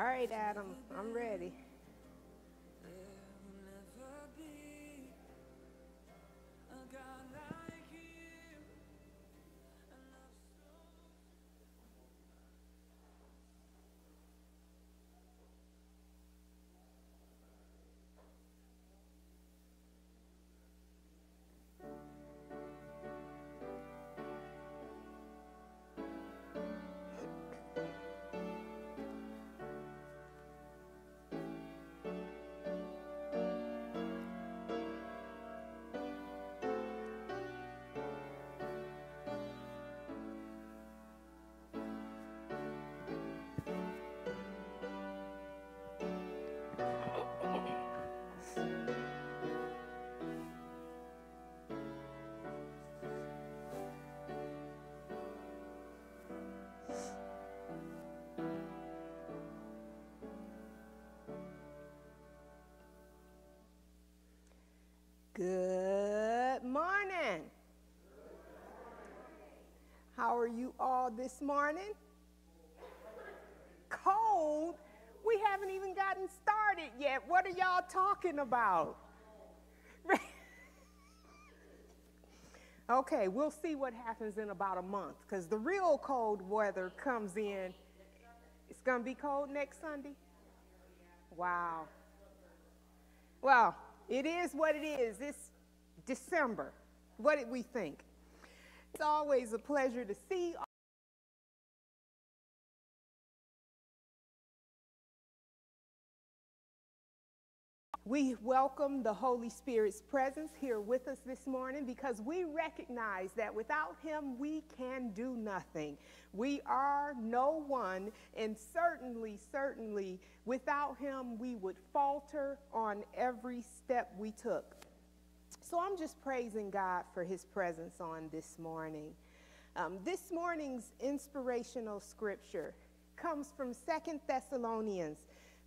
All right, Adam, I'm ready. Good morning. How are you all this morning? Cold? We haven't even gotten started yet. What are y'all talking about? okay, we'll see what happens in about a month because the real cold weather comes in. It's going to be cold next Sunday? Wow. Well, it is what it is. It's December. What did we think? It's always a pleasure to see We welcome the Holy Spirit's presence here with us this morning because we recognize that without Him we can do nothing. We are no one, and certainly, certainly, without Him we would falter on every step we took. So I'm just praising God for His presence on this morning. Um, this morning's inspirational scripture comes from Second Thessalonians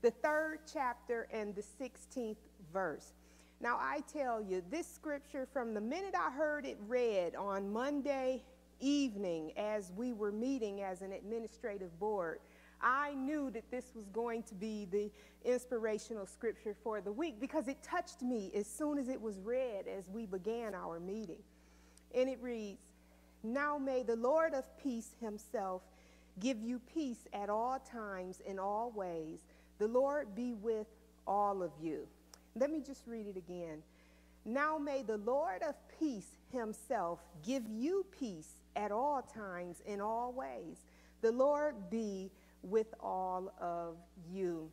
the third chapter and the 16th verse. Now, I tell you, this scripture, from the minute I heard it read on Monday evening as we were meeting as an administrative board, I knew that this was going to be the inspirational scripture for the week because it touched me as soon as it was read as we began our meeting. And it reads Now may the Lord of peace himself give you peace at all times in all ways the Lord be with all of you. Let me just read it again. Now may the Lord of peace himself give you peace at all times in all ways. The Lord be with all of you.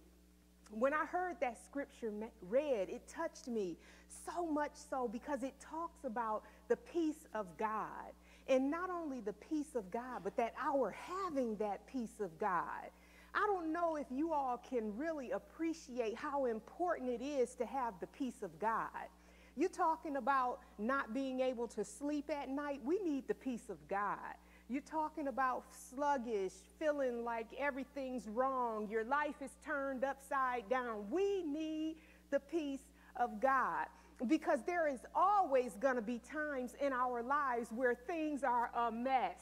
When I heard that scripture read, it touched me so much so because it talks about the peace of God. And not only the peace of God, but that our having that peace of God I don't know if you all can really appreciate how important it is to have the peace of God. You're talking about not being able to sleep at night. We need the peace of God. You're talking about sluggish, feeling like everything's wrong, your life is turned upside down. We need the peace of God because there is always going to be times in our lives where things are a mess.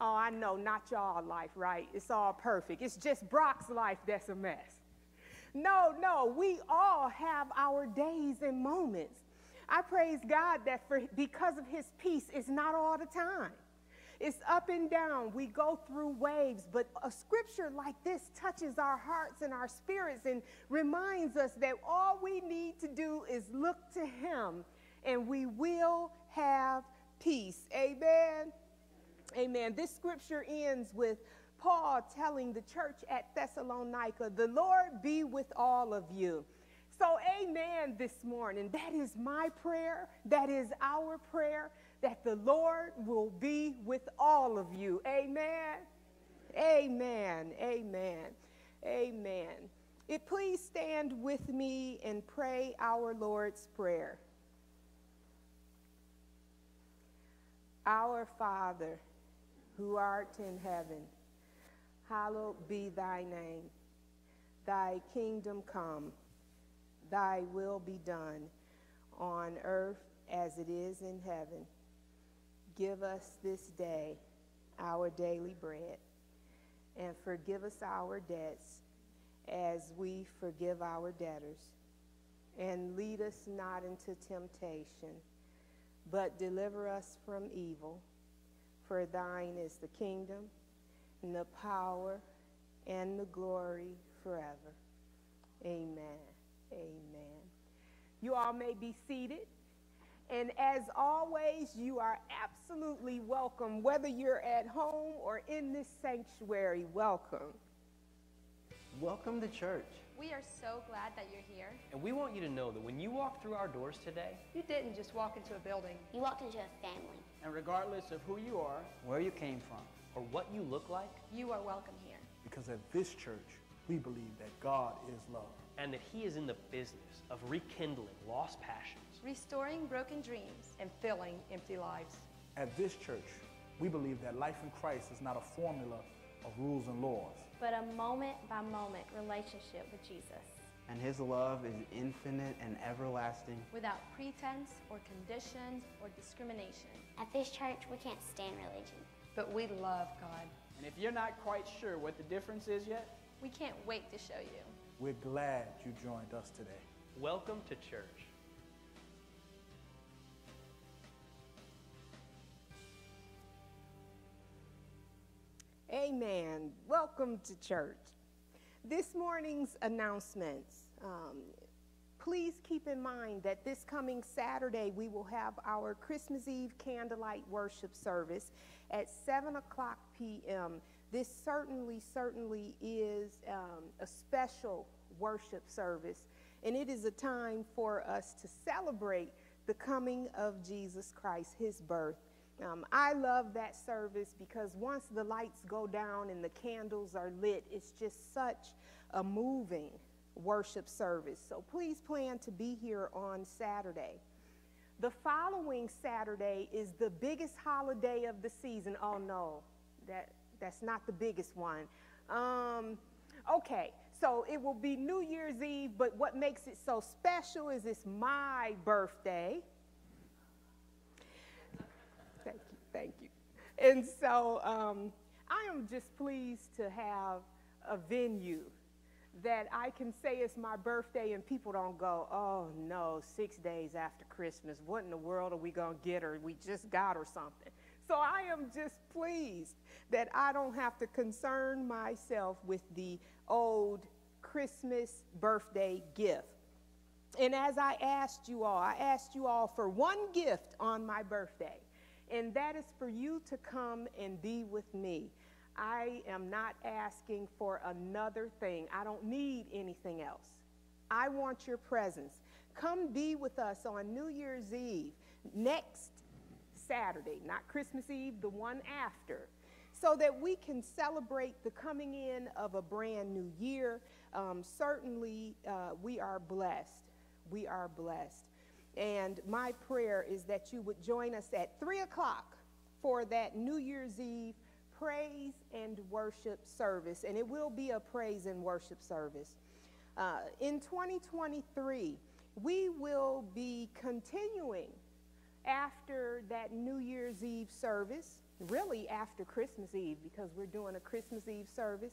Oh, I know, not y'all life, right? It's all perfect. It's just Brock's life that's a mess. No, no, we all have our days and moments. I praise God that for because of his peace, it's not all the time. It's up and down. We go through waves, but a scripture like this touches our hearts and our spirits and reminds us that all we need to do is look to him and we will have peace. Amen. Amen. This scripture ends with Paul telling the church at Thessalonica, The Lord be with all of you. So, amen this morning. That is my prayer. That is our prayer that the Lord will be with all of you. Amen. Amen. Amen. Amen. It please stand with me and pray our Lord's Prayer. Our Father, who art in heaven, hallowed be thy name. Thy kingdom come, thy will be done on earth as it is in heaven. Give us this day our daily bread, and forgive us our debts as we forgive our debtors. And lead us not into temptation, but deliver us from evil. For thine is the kingdom, and the power, and the glory forever. Amen. Amen. You all may be seated. And as always, you are absolutely welcome, whether you're at home or in this sanctuary. Welcome. Welcome to church. We are so glad that you're here. And we want you to know that when you walk through our doors today, You didn't just walk into a building. You walked into a family. And regardless of who you are, where you came from, or what you look like, You are welcome here. Because at this church, we believe that God is love. and that He is in the business of rekindling lost passions, Restoring broken dreams and filling empty lives. At this church, we believe that life in Christ is not a formula of rules and laws. But a moment by moment relationship with Jesus. and His love is infinite and everlasting. Without pretense or conditions or discrimination. At this church, we can't stand religion. But we love God. And if you're not quite sure what the difference is yet, We can't wait to show you. We're glad you joined us today. welcome to church. Amen. Welcome to church. This morning's announcements. Um, please keep in mind that this coming Saturday we will have our Christmas Eve candlelight worship service at 7 o'clock p.m. This certainly, certainly is um, a special worship service, and it is a time for us to celebrate the coming of Jesus Christ, his birth. Um, I love that service because once the lights go down and the candles are lit, it's just such a moving worship service. So please plan to be here on Saturday. The following Saturday is the biggest holiday of the season. Oh no, that that's not the biggest one. Um, okay, so it will be New Year's Eve, but what makes it so special is it's my birthday. Thank you. And so um, I am just pleased to have a venue that I can say it's my birthday and people don't go, oh no, six days after Christmas, what in the world are we going to get or we just got or something. So I am just pleased that I don't have to concern myself with the old Christmas birthday gift. And as I asked you all, I asked you all for one gift on my birthday, and that is for you to come and be with me. I am not asking for another thing. I don't need anything else. I want your presence. Come be with us on New Year's Eve next Saturday, not Christmas Eve, the one after, so that we can celebrate the coming in of a brand new year. Um, certainly, uh, we are blessed. We are blessed. And my prayer is that you would join us at 3 o'clock for that New Year's Eve praise and worship service. And it will be a praise and worship service. Uh, in 2023, we will be continuing after that New Year's Eve service, really after Christmas Eve, because we're doing a Christmas Eve service.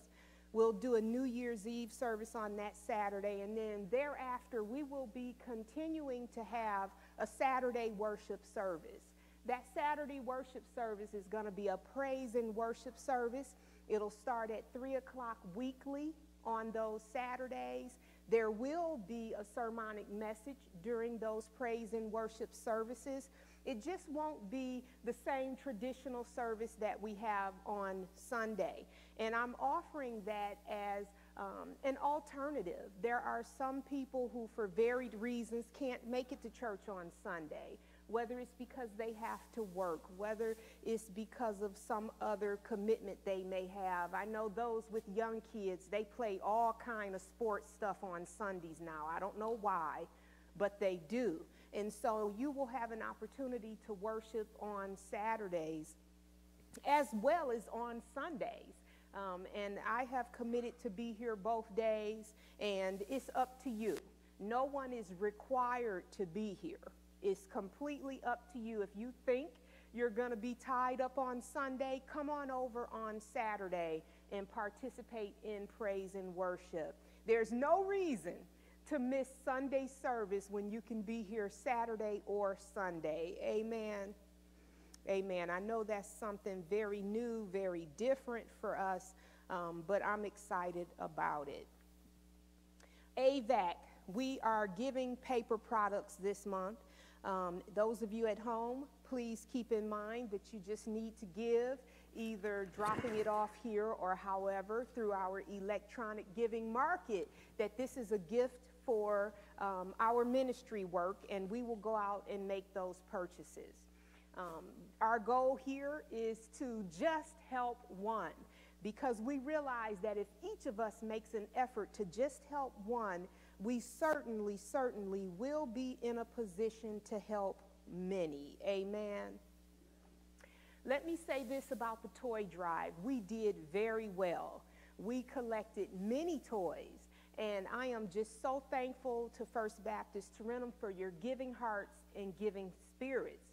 We'll do a New Year's Eve service on that Saturday, and then thereafter, we will be continuing to have a Saturday worship service. That Saturday worship service is going to be a praise and worship service. It'll start at 3 o'clock weekly on those Saturdays. There will be a sermonic message during those praise and worship services. It just won't be the same traditional service that we have on Sunday. And I'm offering that as um, an alternative. There are some people who, for varied reasons, can't make it to church on Sunday whether it's because they have to work, whether it's because of some other commitment they may have. I know those with young kids, they play all kind of sports stuff on Sundays now. I don't know why, but they do. And so you will have an opportunity to worship on Saturdays as well as on Sundays. Um, and I have committed to be here both days, and it's up to you. No one is required to be here. It's completely up to you. If you think you're going to be tied up on Sunday, come on over on Saturday and participate in praise and worship. There's no reason to miss Sunday service when you can be here Saturday or Sunday. Amen. Amen. I know that's something very new, very different for us, um, but I'm excited about it. AVAC, we are giving paper products this month. Um, those of you at home, please keep in mind that you just need to give, either dropping it off here or however through our electronic giving market, that this is a gift for um, our ministry work and we will go out and make those purchases. Um, our goal here is to just help one because we realize that if each of us makes an effort to just help one, we certainly, certainly will be in a position to help many. Amen. Let me say this about the toy drive. We did very well. We collected many toys, and I am just so thankful to First Baptist Tarentum for your giving hearts and giving spirits.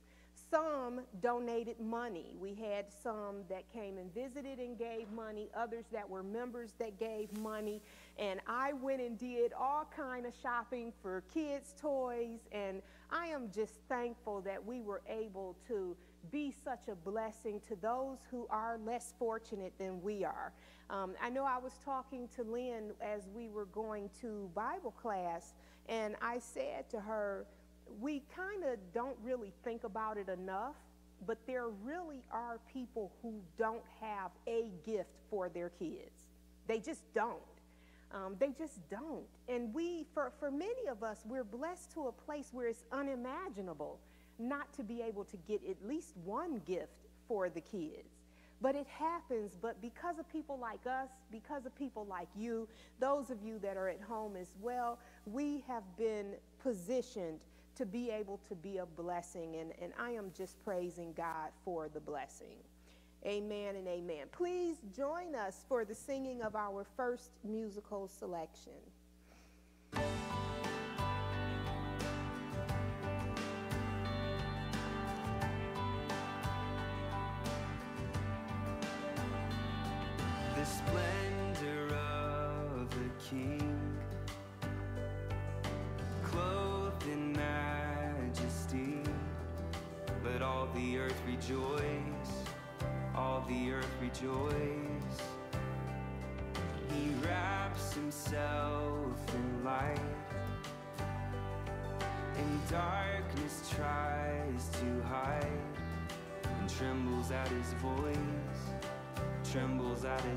Some donated money. We had some that came and visited and gave money, others that were members that gave money. And I went and did all kind of shopping for kids' toys. And I am just thankful that we were able to be such a blessing to those who are less fortunate than we are. Um, I know I was talking to Lynn as we were going to Bible class, and I said to her, we kind of don't really think about it enough, but there really are people who don't have a gift for their kids. They just don't. Um, they just don't. And we, for, for many of us, we're blessed to a place where it's unimaginable not to be able to get at least one gift for the kids. But it happens, but because of people like us, because of people like you, those of you that are at home as well, we have been positioned to be able to be a blessing. And, and I am just praising God for the blessing. Amen and amen. Please join us for the singing of our first musical selection.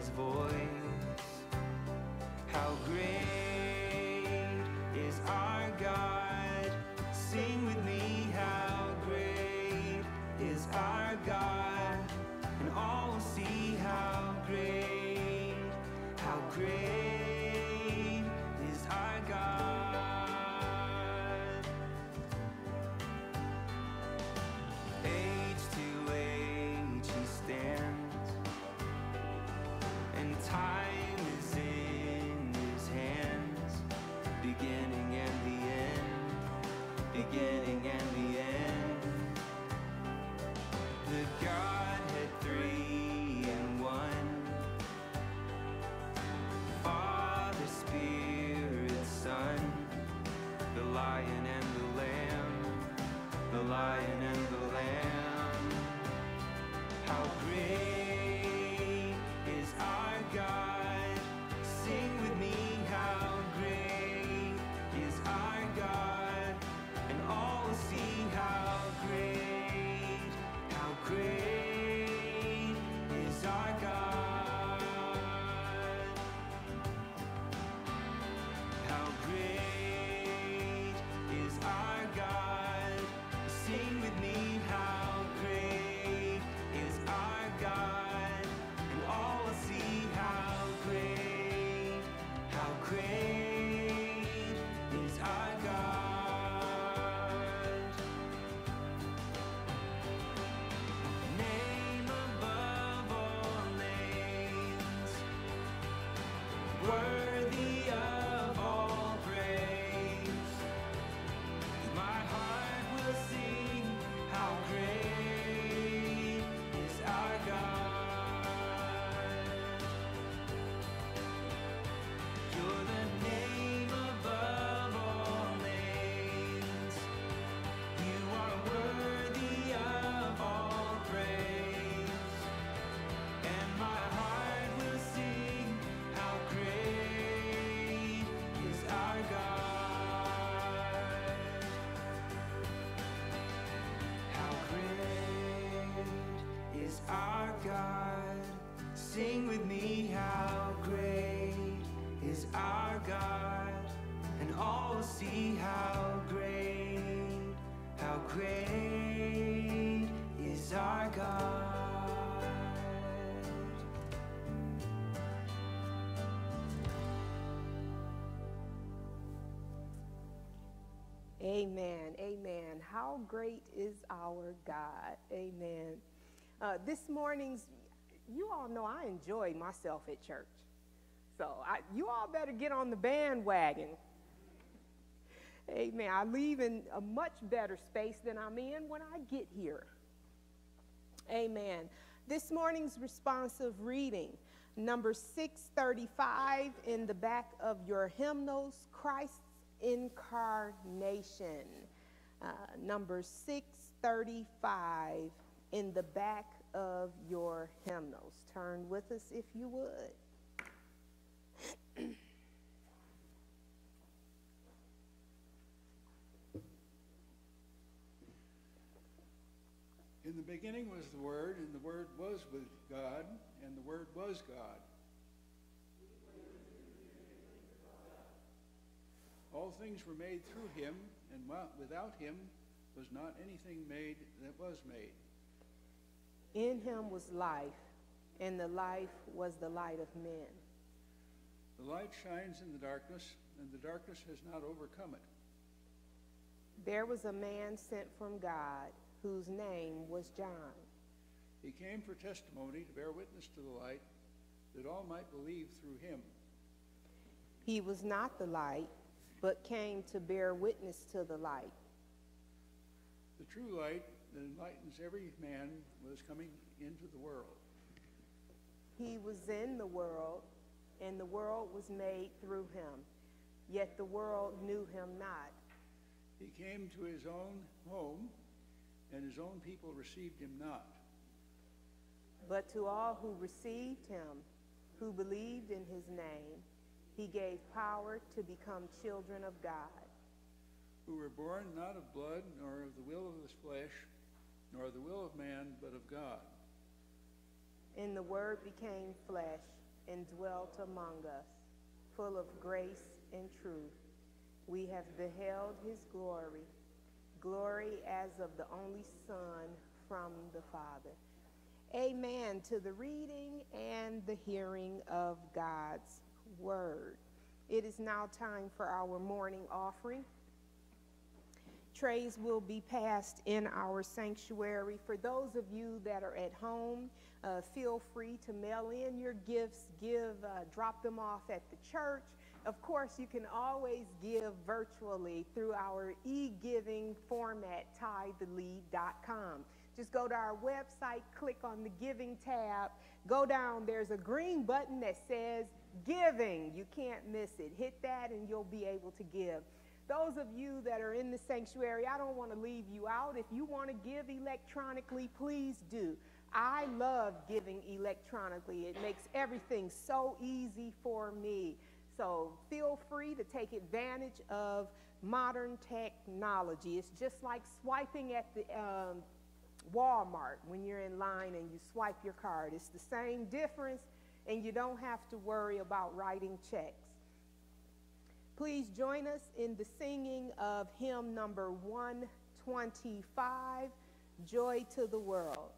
Voice. How great is our God? Amen. Uh, this morning's, you all know I enjoy myself at church. So I, you all better get on the bandwagon. Amen. I leave in a much better space than I'm in when I get here. Amen. This morning's responsive reading, number 635 in the back of your hymnals, Christ's Incarnation. Uh, number 635 in the back of your hymnals. Turn with us if you would. In the beginning was the Word, and the Word was with God, and the Word was God. All things were made through him, and without him was not anything made that was made. In him was life, and the life was the light of men. The light shines in the darkness, and the darkness has not overcome it. There was a man sent from God whose name was John. He came for testimony to bear witness to the light, that all might believe through him. He was not the light, but came to bear witness to the light. The true light that enlightens every man was coming into the world. He was in the world, and the world was made through him, yet the world knew him not. He came to his own home, and his own people received him not. But to all who received him, who believed in his name, he gave power to become children of God, who were born not of blood, nor of the will of the flesh, nor the will of man, but of God. and the Word became flesh and dwelt among us, full of grace and truth. We have beheld his glory, glory as of the only Son from the Father. Amen to the reading and the hearing of God's word. It is now time for our morning offering. Trays will be passed in our sanctuary. For those of you that are at home, uh, feel free to mail in your gifts, give, uh, drop them off at the church. Of course, you can always give virtually through our e-giving format, tithelead.com. Just go to our website, click on the giving tab, go down, there's a green button that says giving. You can't miss it. Hit that and you'll be able to give. Those of you that are in the sanctuary, I don't want to leave you out. If you want to give electronically, please do. I love giving electronically. It makes everything so easy for me. So feel free to take advantage of modern technology. It's just like swiping at the um, Walmart when you're in line and you swipe your card. It's the same difference, and you don't have to worry about writing checks. Please join us in the singing of hymn number 125, Joy to the World.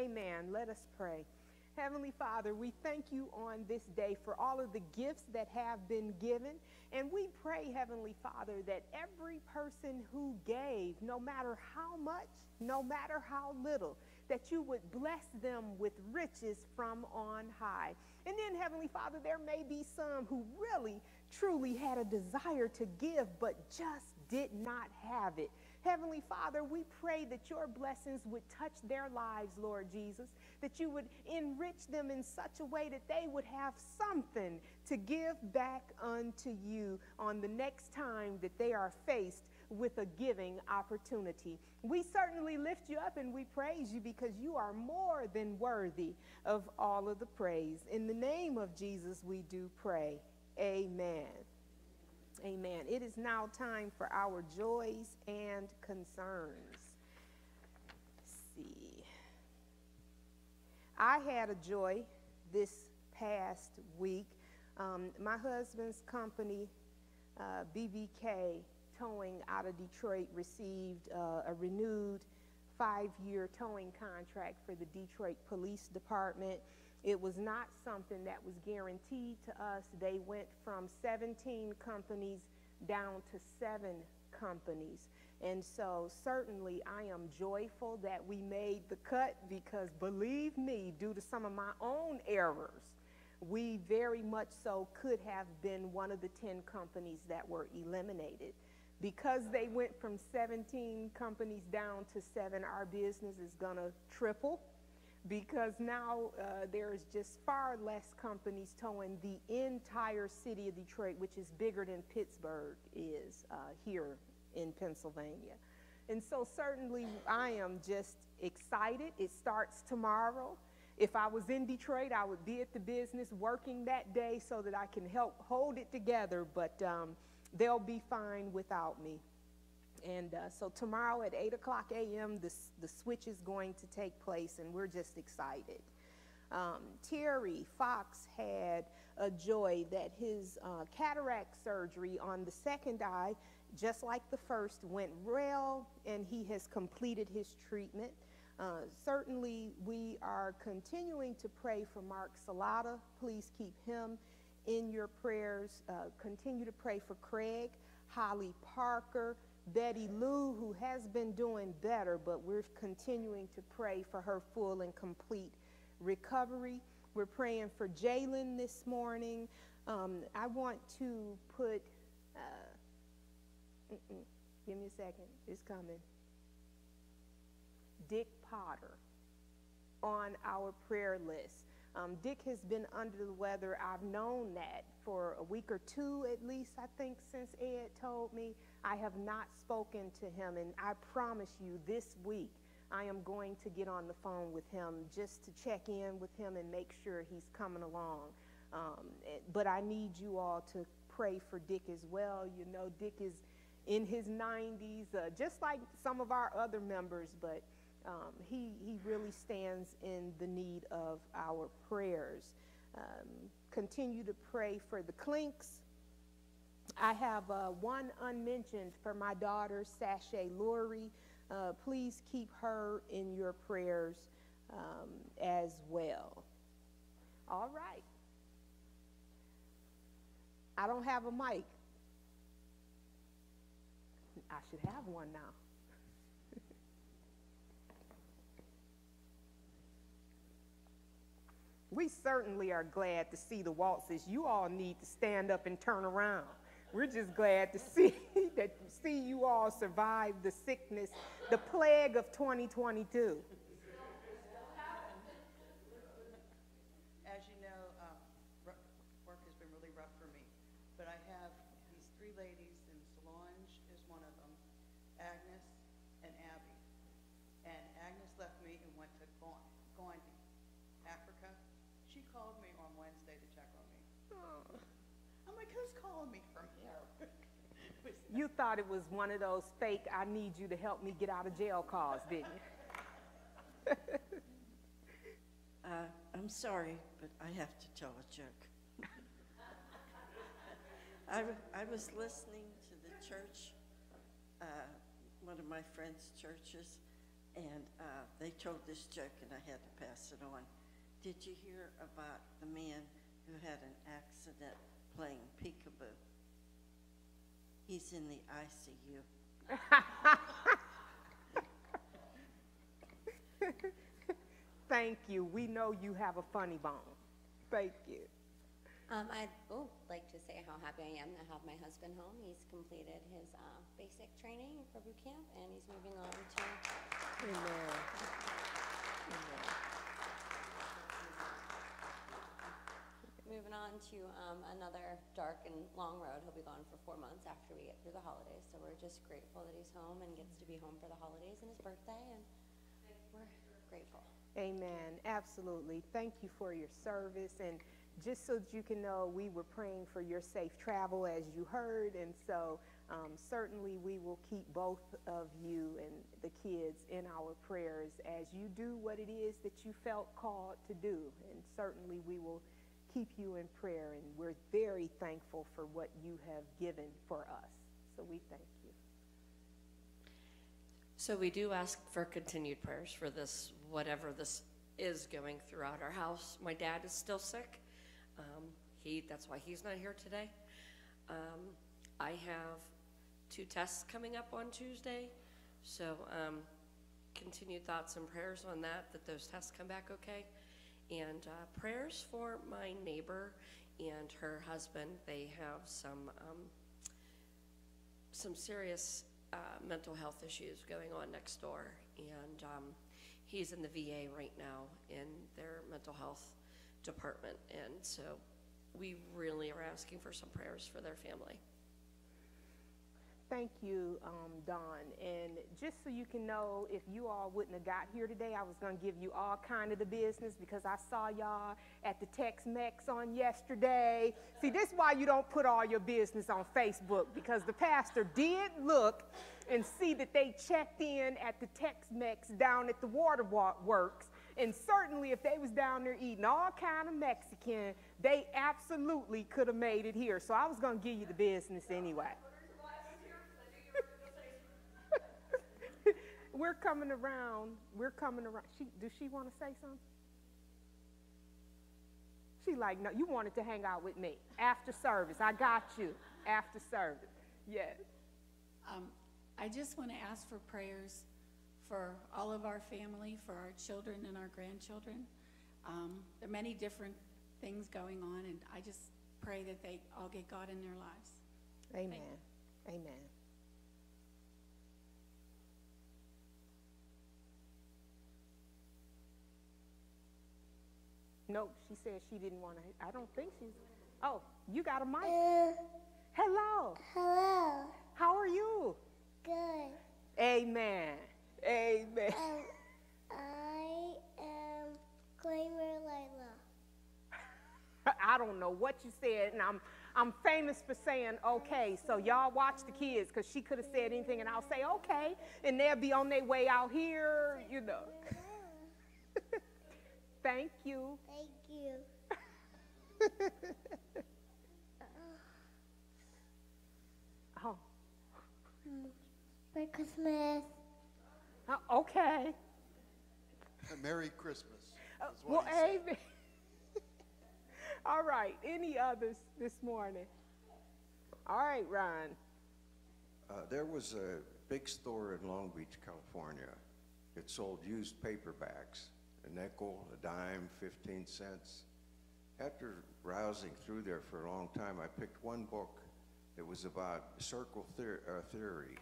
Amen. Let us pray. Heavenly Father, we thank you on this day for all of the gifts that have been given. And we pray, Heavenly Father, that every person who gave, no matter how much, no matter how little, that you would bless them with riches from on high. And then, Heavenly Father, there may be some who really, truly had a desire to give, but just did not have it. Heavenly Father, we pray that your blessings would touch their lives, Lord Jesus, that you would enrich them in such a way that they would have something to give back unto you on the next time that they are faced with a giving opportunity. We certainly lift you up and we praise you because you are more than worthy of all of the praise. In the name of Jesus, we do pray. Amen. Amen. It is now time for our joys and concerns. Let's see. I had a joy this past week. Um, my husband's company, uh, BBK Towing out of Detroit, received uh, a renewed five year towing contract for the Detroit Police Department. It was not something that was guaranteed to us. They went from 17 companies down to seven companies. And so, certainly, I am joyful that we made the cut because, believe me, due to some of my own errors, we very much so could have been one of the 10 companies that were eliminated. Because they went from 17 companies down to seven, our business is going to triple because now uh, there's just far less companies towing the entire city of Detroit, which is bigger than Pittsburgh is uh, here in Pennsylvania. And so, certainly, I am just excited. It starts tomorrow. If I was in Detroit, I would be at the business working that day so that I can help hold it together, but um, they'll be fine without me. And uh, so tomorrow at 8 o'clock a.m., the, the switch is going to take place, and we're just excited. Um, Terry Fox had a joy that his uh, cataract surgery on the second eye, just like the first, went well, and he has completed his treatment. Uh, certainly, we are continuing to pray for Mark Salata. Please keep him in your prayers. Uh, continue to pray for Craig, Holly Parker, Betty Lou, who has been doing better, but we're continuing to pray for her full and complete recovery. We're praying for Jalen this morning. Um, I want to put, uh, give me a second, it's coming. Dick Potter on our prayer list. Um, Dick has been under the weather. I've known that for a week or two at least, I think, since Ed told me. I have not spoken to him, and I promise you this week I am going to get on the phone with him just to check in with him and make sure he's coming along. Um, eh, but I need you all to pray for Dick as well. You know, Dick is in his 90s, uh, just like some of our other members, but um, he, he really stands in the need of our prayers. Um, continue to pray for the Clinks. I have uh, one unmentioned for my daughter, Sashay Lurie. Uh, please keep her in your prayers um, as well. All right. I don't have a mic. I should have one now. we certainly are glad to see the waltzes. You all need to stand up and turn around. We're just glad to see that see you all survive the sickness, the plague of 2022. As you know, um, work has been really rough for me, but I have these three ladies, and Solange is one of them, Agnes and Abby. And Agnes left me and went to Gandhi, Africa. She called me on Wednesday to check on me. Oh. I'm like, who's calling me from here? You thought it was one of those fake, I need you to help me get out of jail calls, didn't you? uh, I'm sorry, but I have to tell a joke. I, I was listening to the church, uh, one of my friend's churches, and uh, they told this joke, and I had to pass it on. Did you hear about the man who had an accident playing peekaboo? He's in the ICU. Thank you. We know you have a funny bone. Thank you. Um, I'd oh, like to say how happy I am to have my husband home. He's completed his uh, basic training for boot camp, and he's moving on to. Amen. Moving on to um, another dark and long road. He'll be gone for four months after we get through the holidays. So we're just grateful that he's home and gets to be home for the holidays and his birthday, and we're grateful. Amen. Absolutely. Thank you for your service. And just so that you can know, we were praying for your safe travel, as you heard. And so um, certainly we will keep both of you and the kids in our prayers as you do what it is that you felt called to do. And certainly we will keep you in prayer. And we're very thankful for what you have given for us. So we thank you. So we do ask for continued prayers for this, whatever this is going throughout our house. My dad is still sick. Um, he, that's why he's not here today. Um, I have two tests coming up on Tuesday, so um, continued thoughts and prayers on that, that those tests come back okay. And uh, prayers for my neighbor and her husband. They have some um, some serious uh, mental health issues going on next door, and um, he's in the VA right now in their mental health department, and so we really are asking for some prayers for their family. Thank you, um, Dawn. And just so you can know, if you all wouldn't have got here today, I was going to give you all kind of the business because I saw y'all at the Tex-Mex on yesterday. See, this is why you don't put all your business on Facebook because the pastor did look and see that they checked in at the Tex-Mex down at the Water Works. And certainly if they was down there eating all kind of Mexican, they absolutely could have made it here. So I was going to give you the business anyway. We're coming around. We're coming around. She, does she want to say something? She like, no, you wanted to hang out with me after service. I got you after service. Yes. Um, I just want to ask for prayers for all of our family, for our children and our grandchildren. Um, there are many different things going on, and I just pray that they all get God in their lives. Amen. Amen. Nope, she said she didn't want to. I don't think she's. Oh, you got a mic. Uh, hello. Hello. How are you? Good. Amen. Amen. Um, I am Kramer Layla. I don't know what you said, and I'm I'm famous for saying okay. So y'all watch the kids, cause she could have said anything, and I'll say okay, and they'll be on their way out here, you know. Thank you. Thank you. oh. Merry Christmas. Uh, okay. Merry Christmas. Uh, well, amen. All right. Any others this morning? All right, Ron. Uh, there was a big store in Long Beach, California. It sold used paperbacks a nickel, a dime, 15 cents. After browsing through there for a long time, I picked one book that was about circle theor uh, theory.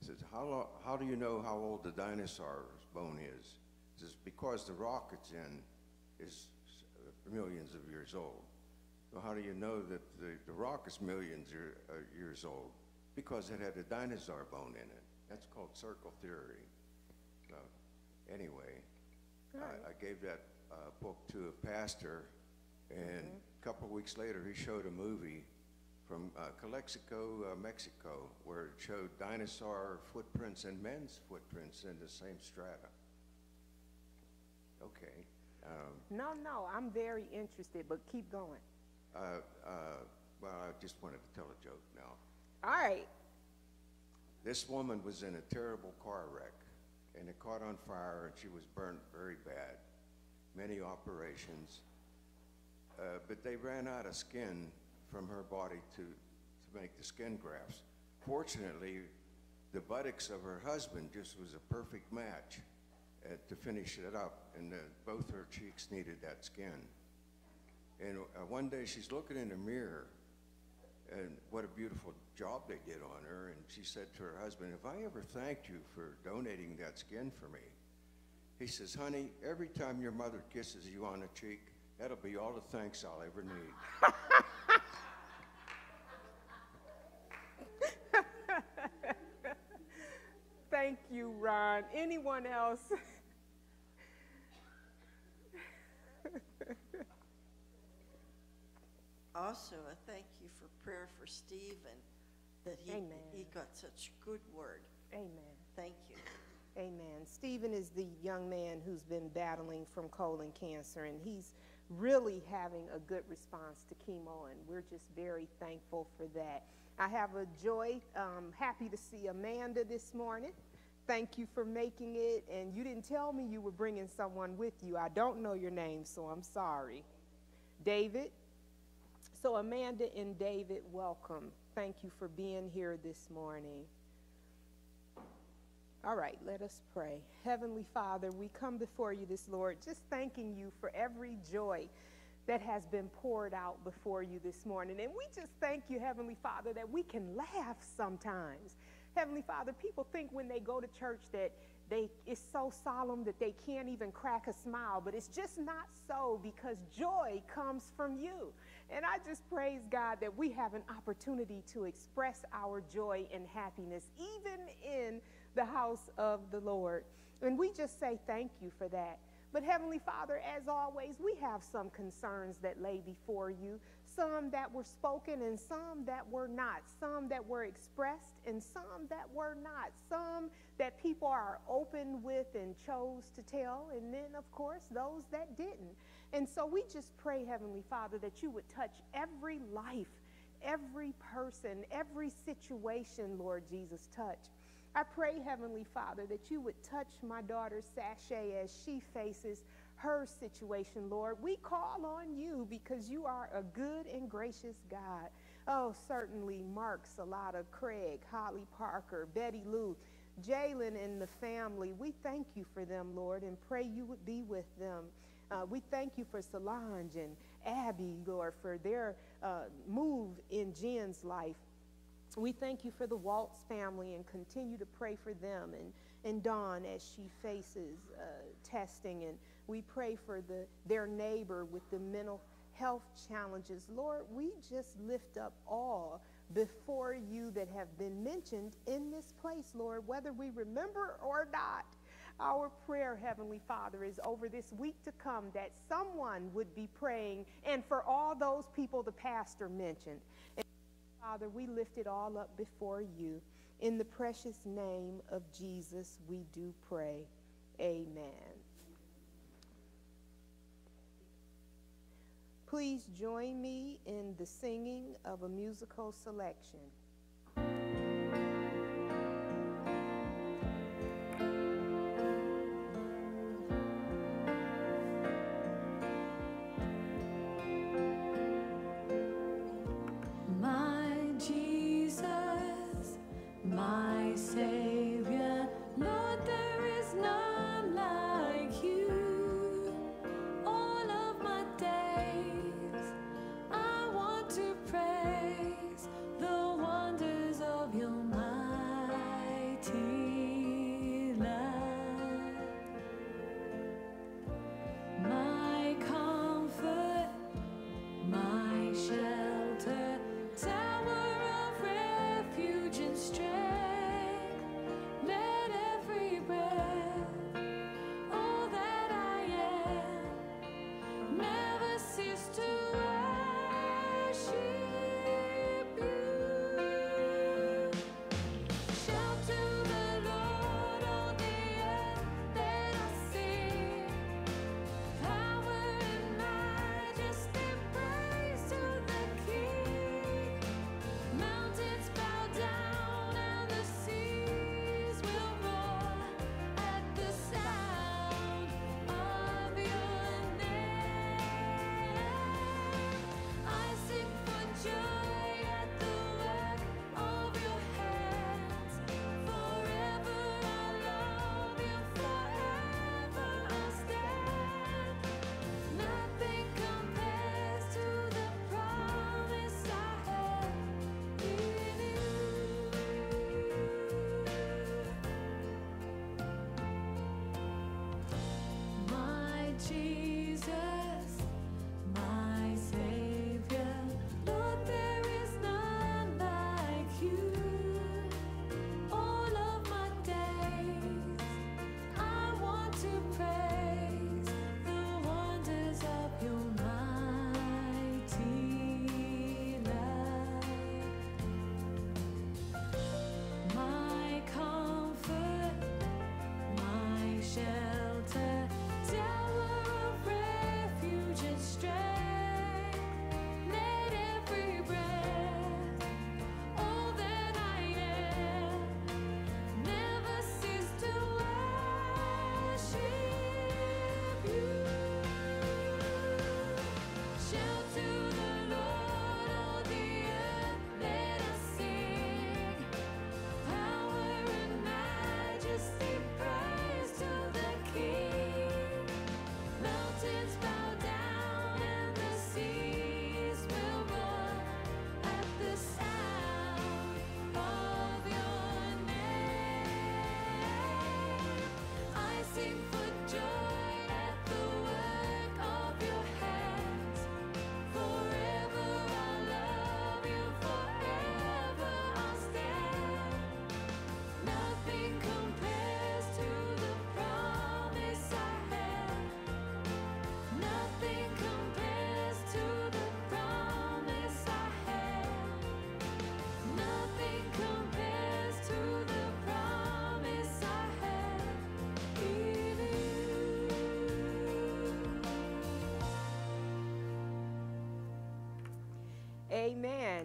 It says, how, how do you know how old the dinosaur's bone is? It says, because the rock it's in is millions of years old. So how do you know that the, the rock is millions year, uh, years old? Because it had a dinosaur bone in it. That's called circle theory. So anyway, I, I gave that uh, book to a pastor, and Mm-hmm. a couple of weeks later, he showed a movie from uh, Calexico, uh, Mexico, where it showed dinosaur footprints and men's footprints in the same strata. Okay. Um, No, no, I'm very interested, but keep going. uh, uh, well, I just wanted to tell a joke now. All right. This woman was in a terrible car wreck, and it caught on fire, and she was burnt very bad. Many operations. Uh, but they ran out of skin from her body to, to make the skin grafts. Fortunately, the buttocks of her husband just was a perfect match uh, to finish it up, and uh, both her cheeks needed that skin. And uh, one day she's looking in the mirror, and what a beautiful job they did on her. And she said to her husband, If I ever thanked you for donating that skin for me, he says, Honey, every time your mother kisses you on the cheek, that'll be all the thanks I'll ever need. Thank you, Ron. Anyone else? Also, a thank you for prayer for Stephen, that he, Amen. he got such good word. Amen. Thank you. Amen. Stephen is the young man who's been battling from colon cancer, and he's really having a good response to chemo, and we're just very thankful for that. I have a joy, um, happy to see Amanda this morning. Thank you for making it, and you didn't tell me you were bringing someone with you. I don't know your name, so I'm sorry. David. So, Amanda and David, welcome. Thank you for being here this morning. All right, let us pray. Heavenly Father, we come before you this, Lord, just thanking you for every joy that has been poured out before you this morning. And we just thank you, Heavenly Father, that we can laugh sometimes. Heavenly Father, people think when they go to church that they it's so solemn that they can't even crack a smile, but it's just not so because joy comes from you. And I just praise God that we have an opportunity to express our joy and happiness even in the house of the Lord. And we just say thank you for that. But Heavenly Father, as always, we have some concerns that lay before you, some that were spoken and some that were not, some that were expressed and some that were not, some that people are open with and chose to tell, and then, of course, those that didn't. And so we just pray, Heavenly Father, that you would touch every life, every person, every situation, Lord Jesus, touch. I pray, Heavenly Father, that you would touch my daughter Sashay as she faces her situation, Lord. We call on you because you are a good and gracious God. Oh, certainly Mark Salata, Craig, Holly Parker, Betty Lou, Jalen and the family. We thank you for them, Lord, and pray you would be with them. Uh, we thank you for Solange and Abby, Lord, for their uh, move in Jen's life. We thank you for the Waltz family and continue to pray for them and, and Dawn as she faces uh, testing. And we pray for the, their neighbor with the mental health challenges. Lord, we just lift up all before you that have been mentioned in this place, Lord, whether we remember or not. Our prayer, Heavenly Father, is over this week to come that someone would be praying, and for all those people the pastor mentioned. And Father, we lift it all up before you. In the precious name of Jesus, we do pray. Amen. Please join me in the singing of a musical selection.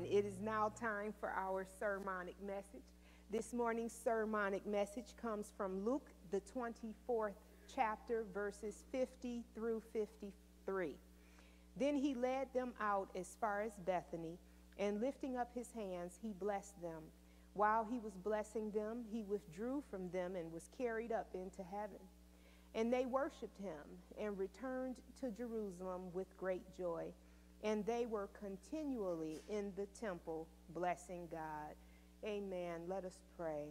It is now time for our sermonic message. This morning's sermonic message comes from Luke, the 24th chapter, verses 50 through 53. Then he led them out as far as Bethany, and lifting up his hands, he blessed them. While he was blessing them, he withdrew from them and was carried up into heaven. And they worshiped him and returned to Jerusalem with great joy and they were continually in the temple blessing God. Amen. Let us pray.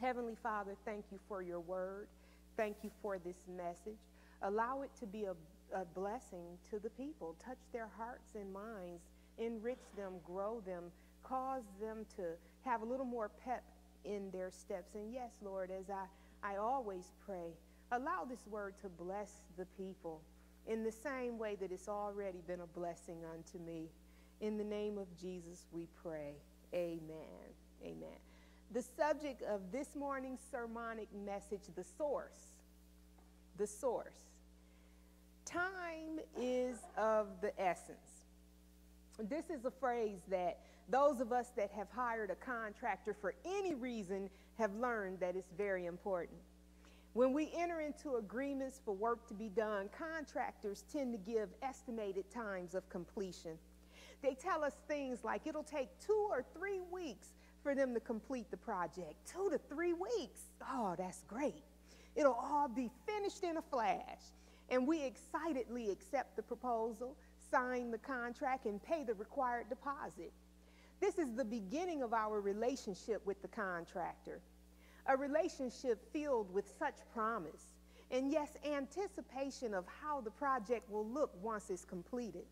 Heavenly Father, thank you for your word. Thank you for this message. Allow it to be a, a blessing to the people. Touch their hearts and minds. Enrich them, grow them, cause them to have a little more pep in their steps. And yes, Lord, as I, I always pray, allow this word to bless the people in the same way that it's already been a blessing unto me. In the name of Jesus, we pray. Amen. Amen. The subject of this morning's sermonic message, the source. The source. Time is of the essence. This is a phrase that those of us that have hired a contractor for any reason have learned that it's very important. When we enter into agreements for work to be done, contractors tend to give estimated times of completion. They tell us things like it'll take two or three weeks for them to complete the project. Two to three weeks. Oh, that's great. It'll all be finished in a flash. And we excitedly accept the proposal, sign the contract, and pay the required deposit. This is the beginning of our relationship with the contractor a relationship filled with such promise, and yes, anticipation of how the project will look once it's completed.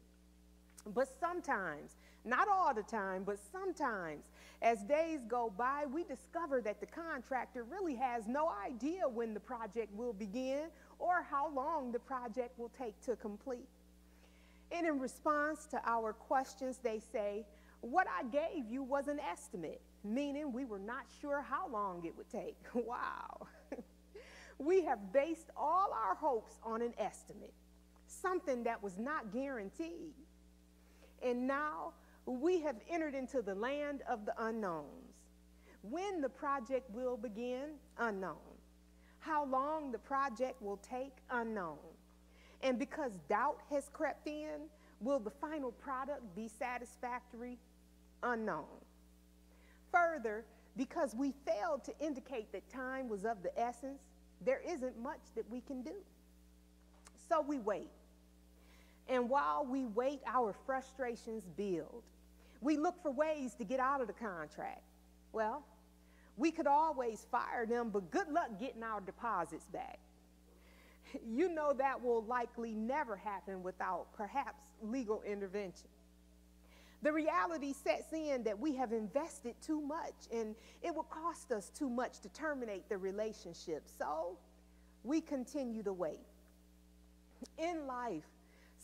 But sometimes, not all the time, but sometimes, as days go by, we discover that the contractor really has no idea when the project will begin or how long the project will take to complete. And in response to our questions, they say, What I gave you was an estimate meaning we were not sure how long it would take. wow. we have based all our hopes on an estimate, something that was not guaranteed. And now we have entered into the land of the unknowns. When the project will begin, unknown. How long the project will take, unknown. And because doubt has crept in, will the final product be satisfactory, unknown. Further, because we failed to indicate that time was of the essence, there isn't much that we can do. So we wait. And while we wait, our frustrations build. We look for ways to get out of the contract. Well, we could always fire them, but good luck getting our deposits back. You know that will likely never happen without perhaps legal intervention the reality sets in that we have invested too much and it will cost us too much to terminate the relationship. So we continue to wait. In life,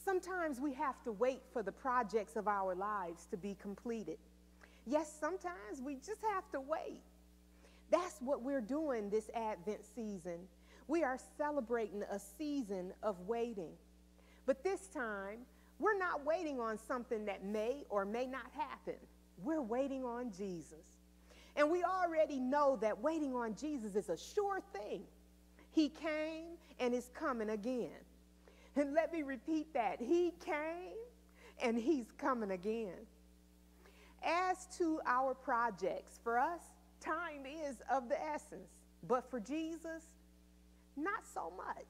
sometimes we have to wait for the projects of our lives to be completed. Yes, sometimes we just have to wait. That's what we're doing this Advent season. We are celebrating a season of waiting. But this time, we're not waiting on something that may or may not happen. We're waiting on Jesus. And we already know that waiting on Jesus is a sure thing. He came and is coming again. And let me repeat that He came and He's coming again. As to our projects, for us, time is of the essence. But for Jesus, not so much.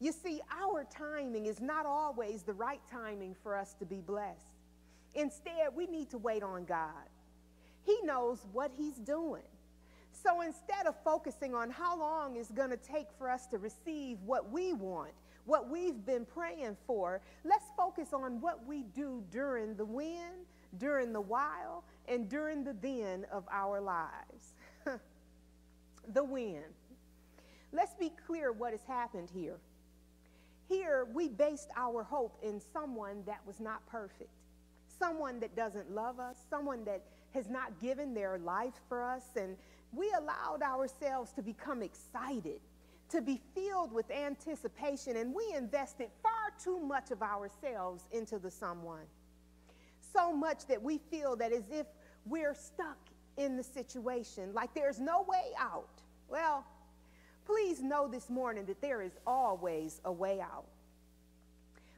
You see, our timing is not always the right timing for us to be blessed. Instead, we need to wait on God. He knows what He's doing. So instead of focusing on how long it's going to take for us to receive what we want, what we've been praying for, let's focus on what we do during the when, during the while, and during the then of our lives. the when. Let's be clear what has happened here. Here, we based our hope in someone that was not perfect, someone that doesn't love us, someone that has not given their life for us, and we allowed ourselves to become excited, to be filled with anticipation, and we invested far too much of ourselves into the someone. So much that we feel that as if we're stuck in the situation, like there's no way out. Well, please know this morning that there is always a way out.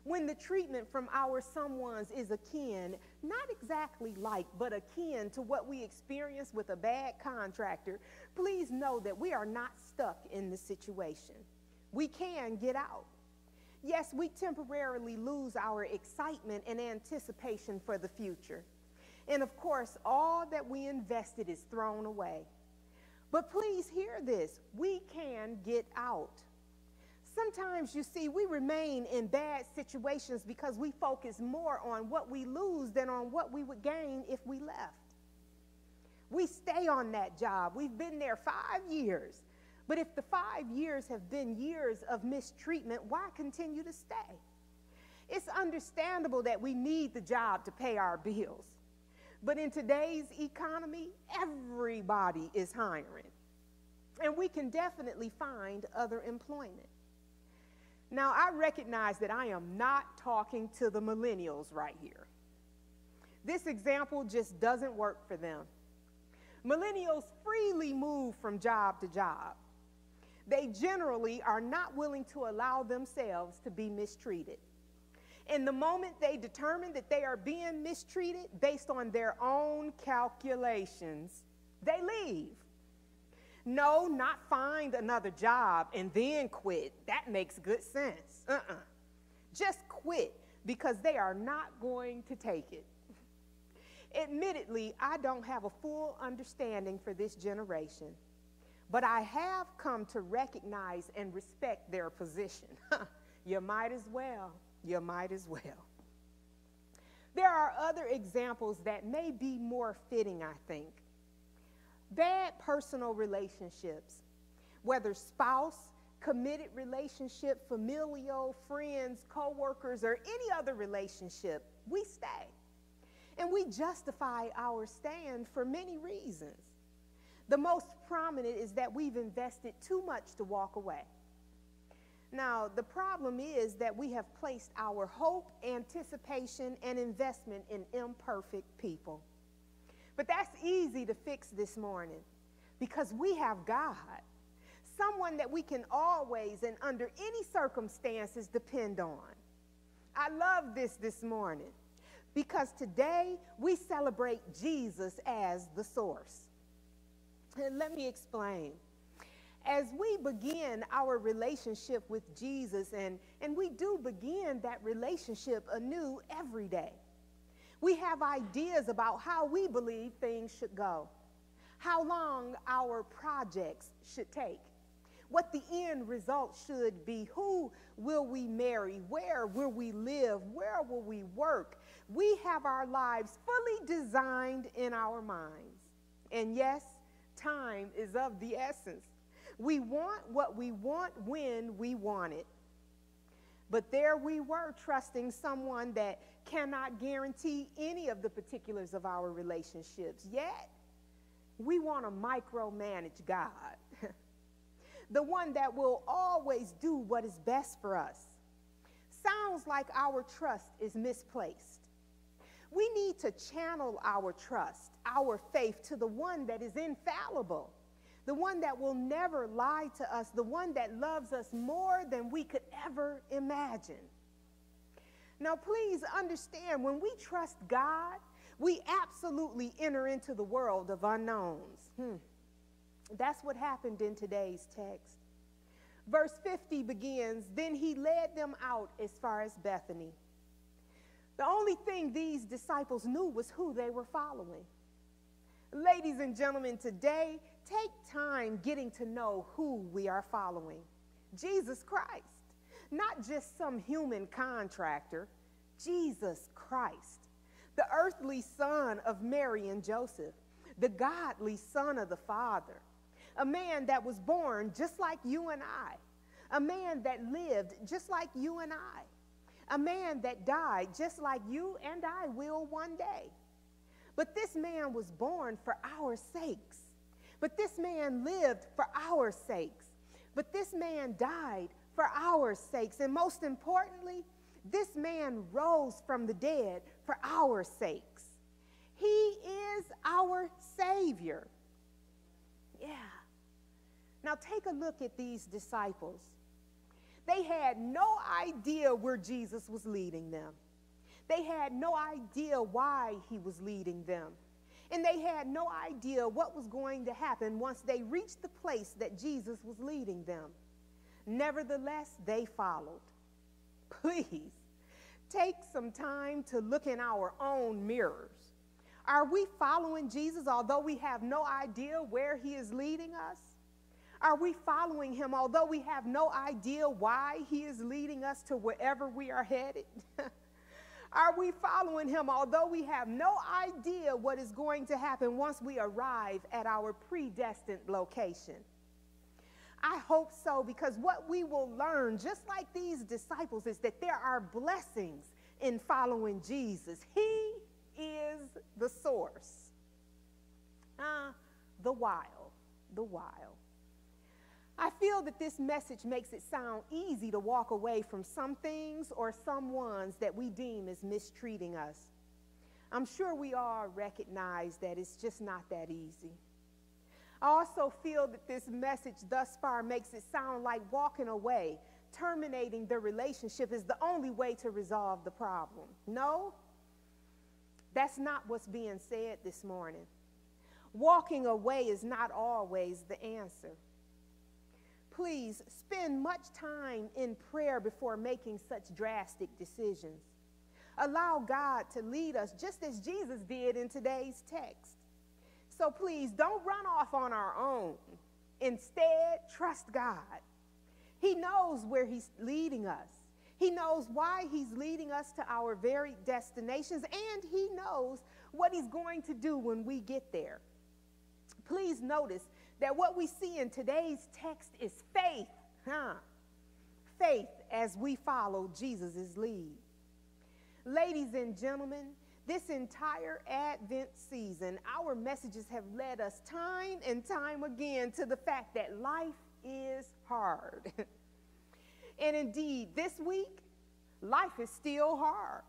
When the treatment from our someone's is akin, not exactly like, but akin to what we experience with a bad contractor, please know that we are not stuck in the situation. We can get out. Yes, we temporarily lose our excitement and anticipation for the future. And of course, all that we invested is thrown away. But please hear this we can get out. Sometimes, you see, we remain in bad situations because we focus more on what we lose than on what we would gain if we left. We stay on that job. We've been there five years. But if the five years have been years of mistreatment, why continue to stay? It's understandable that we need the job to pay our bills. But in today's economy, everybody is hiring. And we can definitely find other employment. Now, I recognize that I am not talking to the millennials right here. This example just doesn't work for them. Millennials freely move from job to job. They generally are not willing to allow themselves to be mistreated. And the moment they determine that they are being mistreated based on their own calculations, they leave. No, not find another job and then quit. That makes good sense. Uh uh Just quit because they are not going to take it. Admittedly, I don't have a full understanding for this generation, but I have come to recognize and respect their position. you might as well. You might as well. There are other examples that may be more fitting, I think. Bad personal relationships, whether spouse, committed relationship, familial, friends, co-workers, or any other relationship, we stay. And we justify our stand for many reasons. The most prominent is that we've invested too much to walk away. Now, the problem is that we have placed our hope, anticipation, and investment in imperfect people. But that's easy to fix this morning because we have God, someone that we can always and under any circumstances depend on. I love this this morning because today we celebrate Jesus as the source. And let me explain. As we begin our relationship with Jesus, and, and we do begin that relationship anew every day, we have ideas about how we believe things should go, how long our projects should take, what the end result should be, who will we marry, where will we live, where will we work. We have our lives fully designed in our minds. And yes, time is of the essence. We want what we want when we want it. But there we were trusting someone that cannot guarantee any of the particulars of our relationships. Yet, we want to micromanage God, the one that will always do what is best for us. Sounds like our trust is misplaced. We need to channel our trust, our faith to the one that is infallible, the one that will never lie to us, the one that loves us more than we could ever imagine. Now, please understand when we trust God, we absolutely enter into the world of unknowns. Hmm. That's what happened in today's text. Verse 50 begins Then he led them out as far as Bethany. The only thing these disciples knew was who they were following. Ladies and gentlemen, today, take time getting to know who we are following. Jesus Christ. Not just some human contractor, Jesus Christ, the earthly son of Mary and Joseph, the godly son of the Father, a man that was born just like you and I, a man that lived just like you and I, a man that died just like you and I will one day. But this man was born for our sakes. But this man lived for our sakes. But this man died for our sakes. And most importantly, this man rose from the dead for our sakes. He is our Savior. Yeah. Now take a look at these disciples. They had no idea where Jesus was leading them. They had no idea why he was leading them. And they had no idea what was going to happen once they reached the place that Jesus was leading them. Nevertheless, they followed. Please take some time to look in our own mirrors. Are we following Jesus although we have no idea where he is leading us? Are we following him although we have no idea why he is leading us to wherever we are headed? Are we following him although we have no idea what is going to happen once we arrive at our predestined location? I hope so because what we will learn, just like these disciples, is that there are blessings in following Jesus. He is the source. Ah, uh, the while, the while. I feel that this message makes it sound easy to walk away from some things or some ones that we deem as mistreating us. I'm sure we all recognize that it's just not that easy. I also feel that this message thus far makes it sound like walking away, terminating the relationship is the only way to resolve the problem. No, that's not what's being said this morning. Walking away is not always the answer. Please spend much time in prayer before making such drastic decisions. Allow God to lead us just as Jesus did in today's text. So please don't run off on our own. Instead, trust God. He knows where He's leading us. He knows why He's leading us to our very destinations, and He knows what He's going to do when we get there. Please notice that what we see in today's text is faith, huh? Faith as we follow Jesus' lead. Ladies and gentlemen, this entire Advent season, our messages have led us time and time again to the fact that life is hard. and indeed, this week, life is still hard.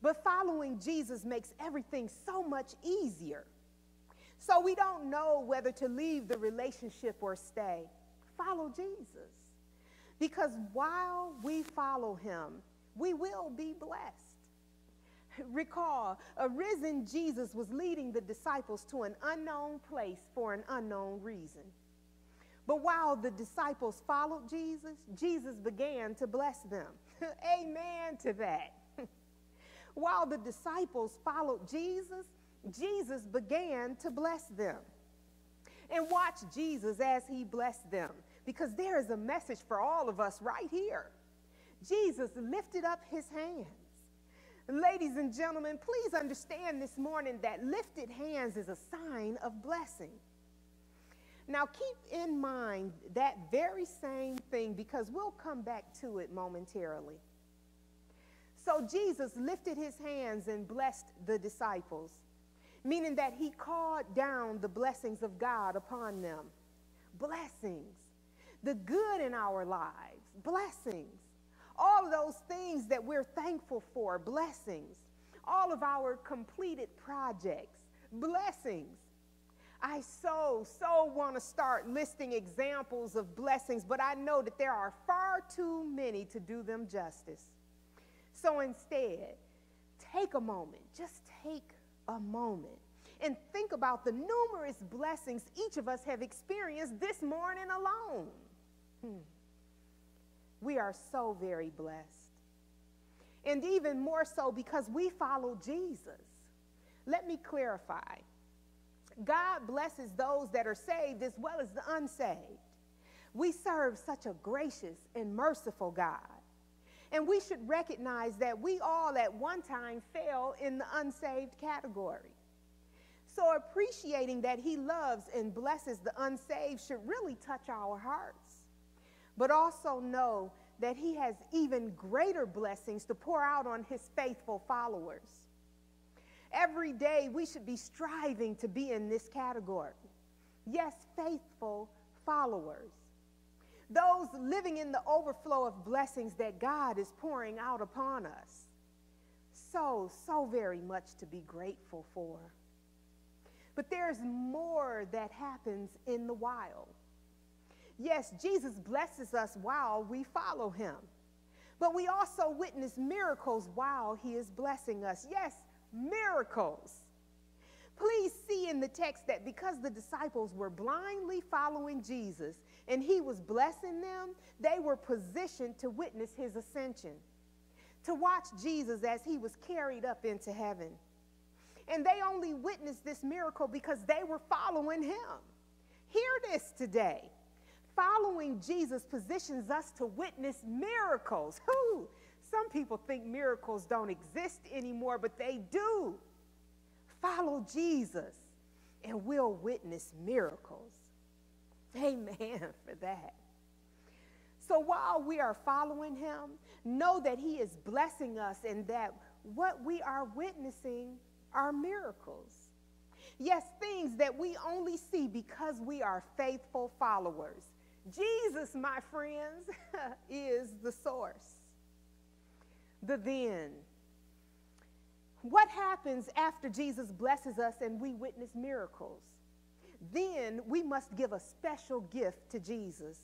But following Jesus makes everything so much easier. So we don't know whether to leave the relationship or stay. Follow Jesus. Because while we follow him, we will be blessed. Recall, a risen Jesus was leading the disciples to an unknown place for an unknown reason. But while the disciples followed Jesus, Jesus began to bless them. Amen to that. while the disciples followed Jesus, Jesus began to bless them. And watch Jesus as he blessed them because there is a message for all of us right here. Jesus lifted up his hands. Ladies and gentlemen, please understand this morning that lifted hands is a sign of blessing. Now, keep in mind that very same thing because we'll come back to it momentarily. So, Jesus lifted his hands and blessed the disciples meaning that he called down the blessings of God upon them. Blessings. The good in our lives, blessings. All of those things that we're thankful for, blessings. All of our completed projects, blessings. I so, so want to start listing examples of blessings, but I know that there are far too many to do them justice. So instead, take a moment, just take a moment and think about the numerous blessings each of us have experienced this morning alone. Hmm. We are so very blessed. And even more so because we follow Jesus. Let me clarify God blesses those that are saved as well as the unsaved. We serve such a gracious and merciful God. And we should recognize that we all at one time fell in the unsaved category. So appreciating that he loves and blesses the unsaved should really touch our hearts. But also know that he has even greater blessings to pour out on his faithful followers. Every day we should be striving to be in this category. Yes, faithful followers those living in the overflow of blessings that God is pouring out upon us. So, so very much to be grateful for. But there's more that happens in the wild. Yes, Jesus blesses us while we follow him. But we also witness miracles while he is blessing us. Yes, miracles. Please see in the text that because the disciples were blindly following Jesus and he was blessing them, they were positioned to witness his ascension, to watch Jesus as he was carried up into heaven. And they only witnessed this miracle because they were following him. Hear this today. Following Jesus positions us to witness miracles. Who? Some people think miracles don't exist anymore, but they do. Follow Jesus, and we'll witness miracles. Amen for that. So while we are following him, know that he is blessing us and that what we are witnessing are miracles. Yes, things that we only see because we are faithful followers. Jesus, my friends, is the source. The then. What happens after Jesus blesses us and we witness miracles? Then we must give a special gift to Jesus.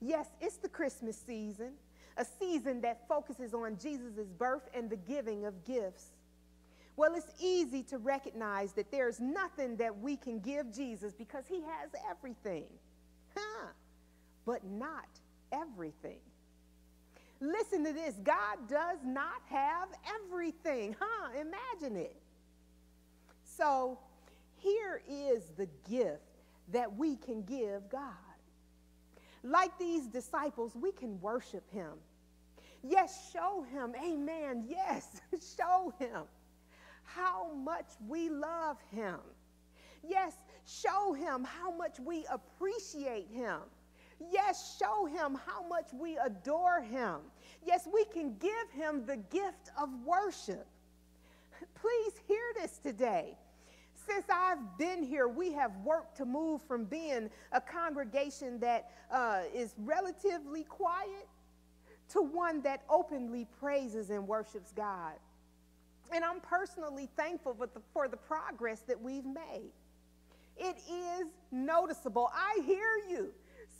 Yes, it's the Christmas season, a season that focuses on Jesus' birth and the giving of gifts. Well, it's easy to recognize that there's nothing that we can give Jesus because he has everything. Huh. But not everything. Listen to this God does not have everything. Huh? Imagine it. So here is the gift that we can give God. Like these disciples, we can worship him. Yes, show him. Amen. Yes, show him how much we love him. Yes, show him how much we appreciate him. Yes, show him how much we adore him. Yes, we can give him the gift of worship. Please hear this today. Since I've been here, we have worked to move from being a congregation that uh, is relatively quiet to one that openly praises and worships God. And I'm personally thankful for the, for the progress that we've made. It is noticeable. I hear you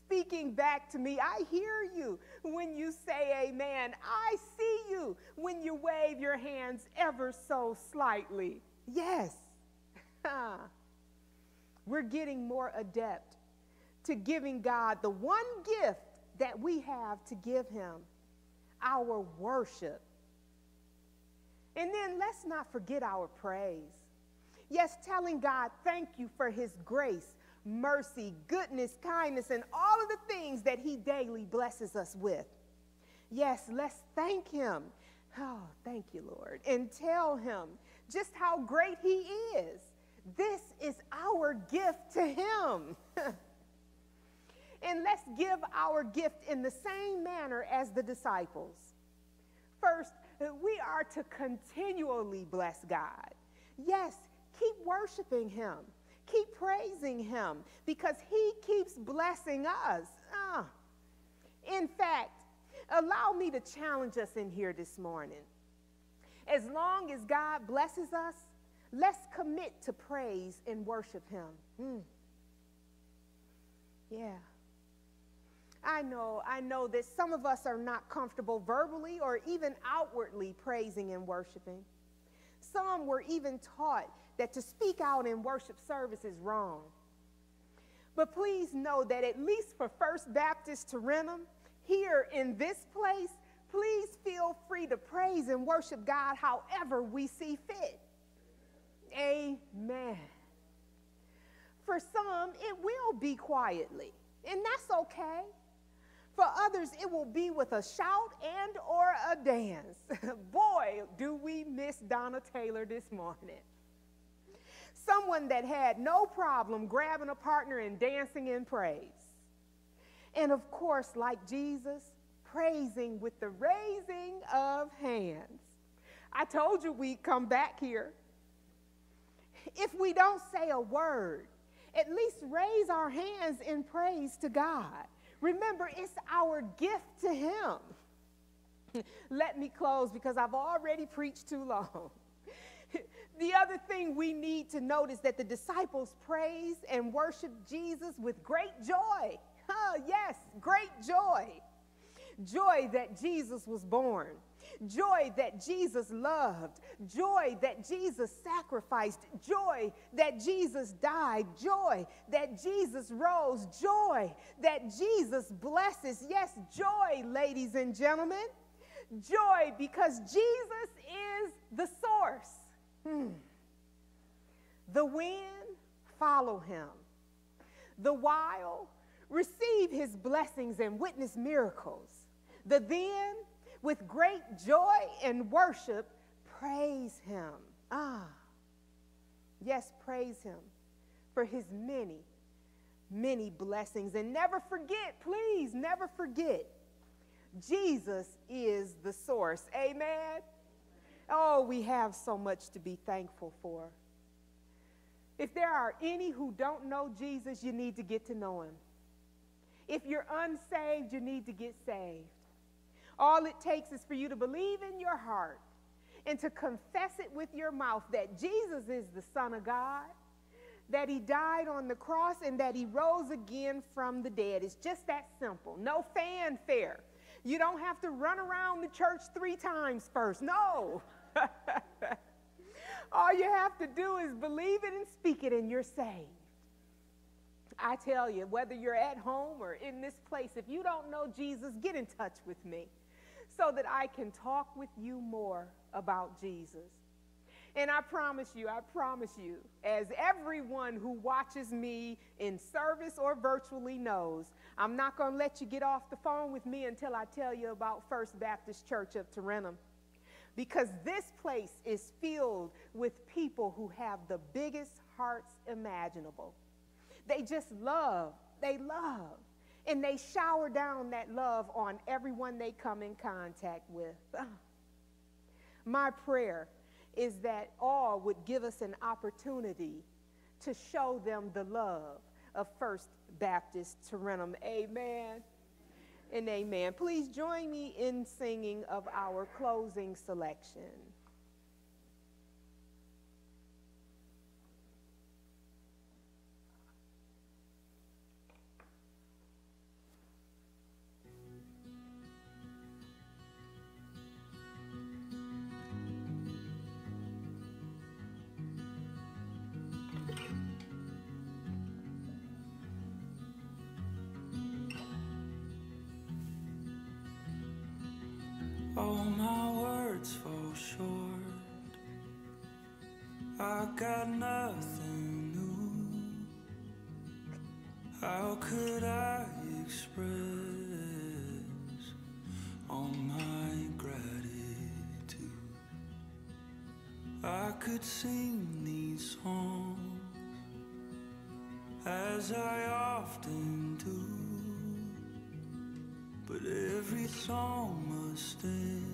speaking back to me. I hear you when you say amen. I see you when you wave your hands ever so slightly. Yes. We're getting more adept to giving God the one gift that we have to give Him our worship. And then let's not forget our praise. Yes, telling God thank you for His grace, mercy, goodness, kindness, and all of the things that He daily blesses us with. Yes, let's thank Him. Oh, thank you, Lord. And tell Him just how great He is. This is our gift to Him. and let's give our gift in the same manner as the disciples. First, we are to continually bless God. Yes, keep worshiping Him, keep praising Him because He keeps blessing us. Uh, in fact, allow me to challenge us in here this morning. As long as God blesses us, let's commit to praise and worship Him. Mm. Yeah. I know, I know that some of us are not comfortable verbally or even outwardly praising and worshiping. Some were even taught that to speak out in worship service is wrong. But please know that at least for First Baptist Tarentum, here in this place, please feel free to praise and worship God however we see fit. Amen. For some, it will be quietly, and that's okay. For others, it will be with a shout and or a dance. Boy, do we miss Donna Taylor this morning. Someone that had no problem grabbing a partner and dancing in praise. And of course, like Jesus, praising with the raising of hands. I told you we'd come back here. If we don't say a word, at least raise our hands in praise to God. Remember, it's our gift to Him. Let me close because I've already preached too long. the other thing we need to note is that the disciples praised and worshiped Jesus with great joy. Huh, yes, great joy. Joy that Jesus was born. Joy that Jesus loved. Joy that Jesus sacrificed. Joy that Jesus died. Joy that Jesus rose. Joy that Jesus blesses. Yes, joy, ladies and gentlemen. Joy because Jesus is the source. Hmm. The wind, follow him. The wild, receive his blessings and witness miracles. The then, with great joy and worship, praise him. Ah, yes, praise him for his many, many blessings. And never forget, please, never forget, Jesus is the source. Amen. Oh, we have so much to be thankful for. If there are any who don't know Jesus, you need to get to know him. If you're unsaved, you need to get saved. All it takes is for you to believe in your heart and to confess it with your mouth that Jesus is the Son of God, that He died on the cross, and that He rose again from the dead. It's just that simple. No fanfare. You don't have to run around the church three times first. No. All you have to do is believe it and speak it, and you're saved. I tell you, whether you're at home or in this place, if you don't know Jesus, get in touch with me so that I can talk with you more about Jesus. And I promise you, I promise you, as everyone who watches me in service or virtually knows, I'm not going to let you get off the phone with me until I tell you about First Baptist Church of Tarentum. Because this place is filled with people who have the biggest hearts imaginable. They just love, they love, and they shower down that love on everyone they come in contact with. Ah. My prayer is that all would give us an opportunity to show them the love of First Baptist Tarentum. Amen and amen. Please join me in singing of our closing selection. Got nothing new. How could I express all my gratitude? I could sing these songs as I often do. But every song must end,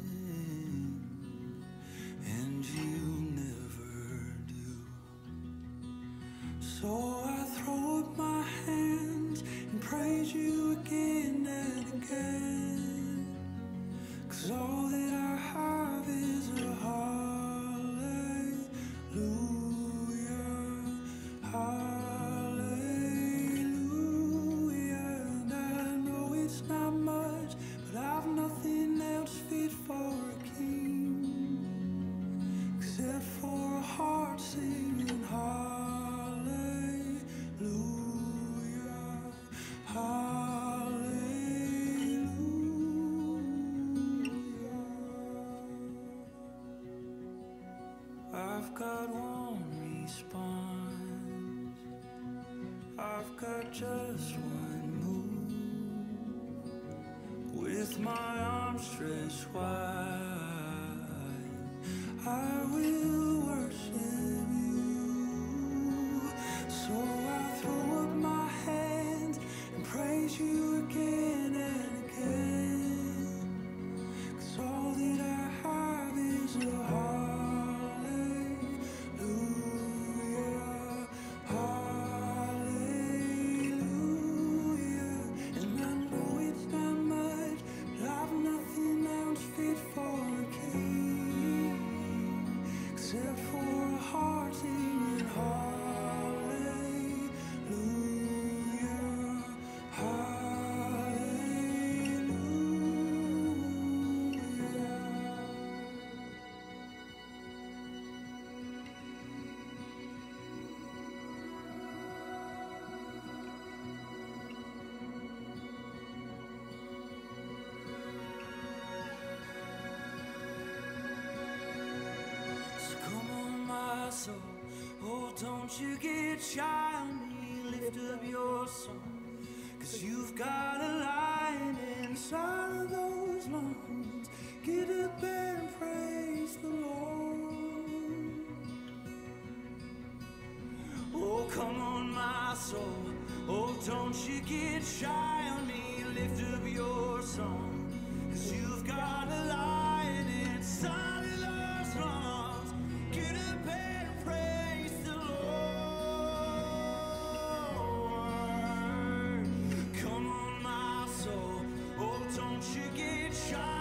don't you get shy on me. Lift up your song. Cause you've got a lion inside of those lungs. Get up and praise the Lord. Oh, come on, my soul. Oh, don't you get shy on me. Lift up your song. You get shy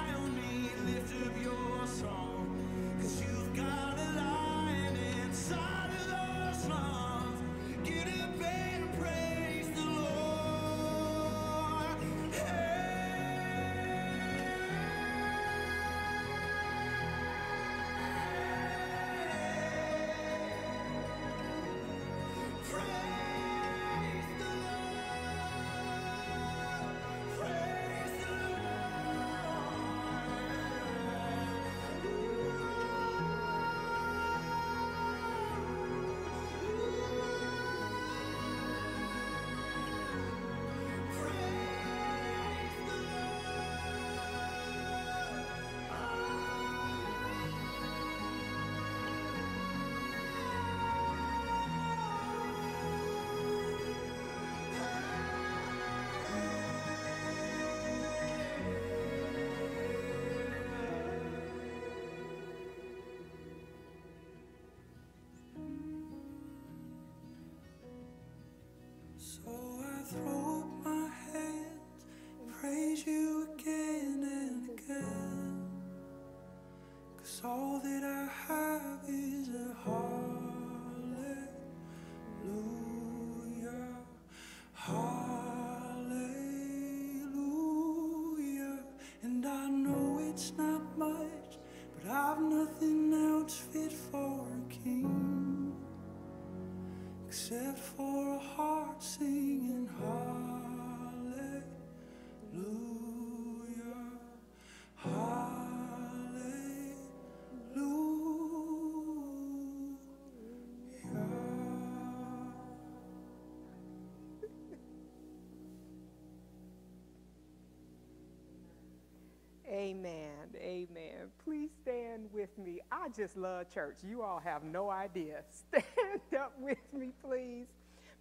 Amen. Amen. Please stand with me. I just love church. You all have no idea. Stand up with me, please,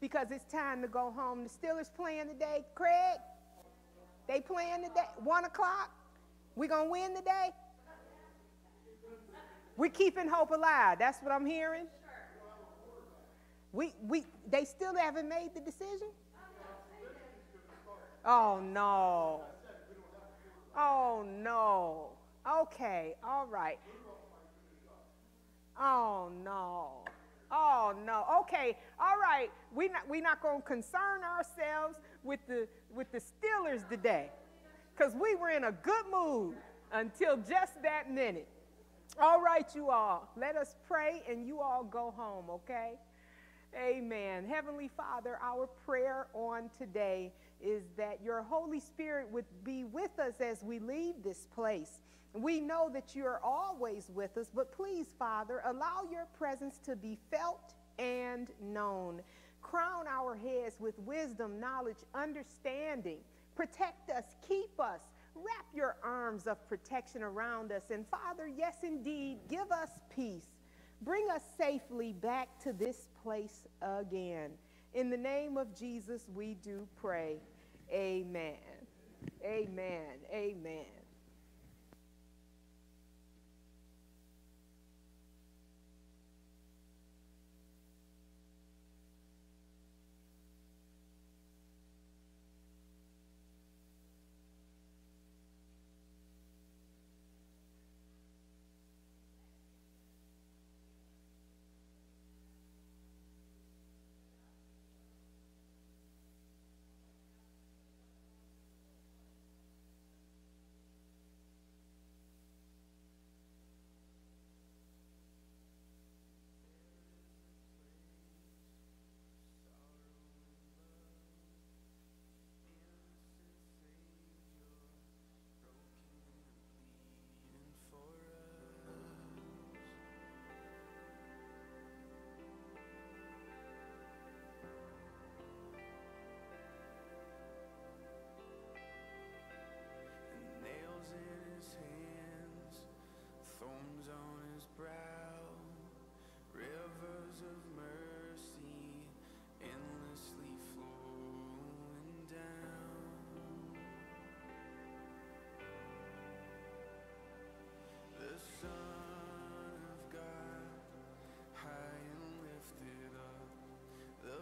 because it's time to go home. The Steelers playing today. Craig, they playing today. One o'clock. We gonna win today. We're keeping hope alive. That's what I'm hearing. We we they still haven't made the decision. Oh no. Oh no. Okay, all right. Oh no. Oh no. Okay, all right. We're not we're not gonna concern ourselves with the with the Steelers today. Because we were in a good mood until just that minute. All right, you all. Let us pray and you all go home, okay? Amen. Heavenly Father, our prayer on today is that your Holy Spirit would be with us as we leave this place. We know that you are always with us, but please, Father, allow your presence to be felt and known. Crown our heads with wisdom, knowledge, understanding. Protect us, keep us, wrap your arms of protection around us. And Father, yes, indeed, give us peace. Bring us safely back to this place again. In the name of Jesus, we do pray. Amen. Amen. Amen.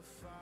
Father's